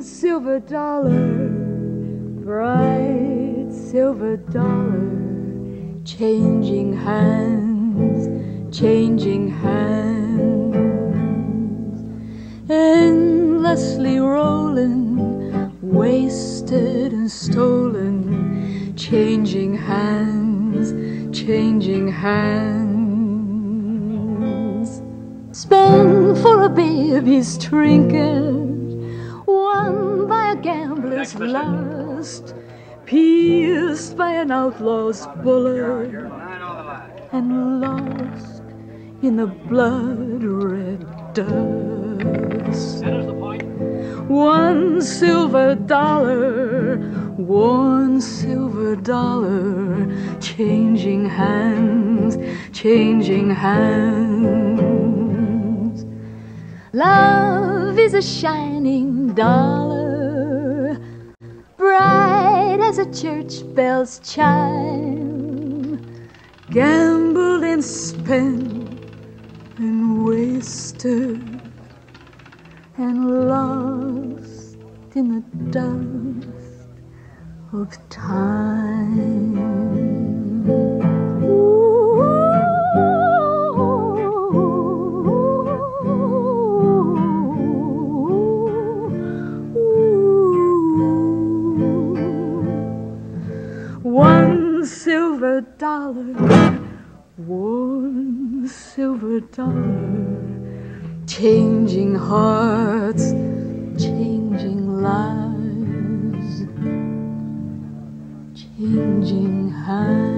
silver dollar, bright silver dollar, changing hands, changing hands, endlessly rolling, wasted and stolen, changing hands, changing hands. Spend for a baby's trinket, gambler's lust, pierced by an outlaw's bullet, and lost in the blood red dust. One silver dollar, one silver dollar, changing hands, changing hands. Love is a shining dollar, as a church bell's chime, gambled and spent and wasted and lost in the dust of time. One silver dollar, one silver dollar changing hearts, changing lives, changing hands.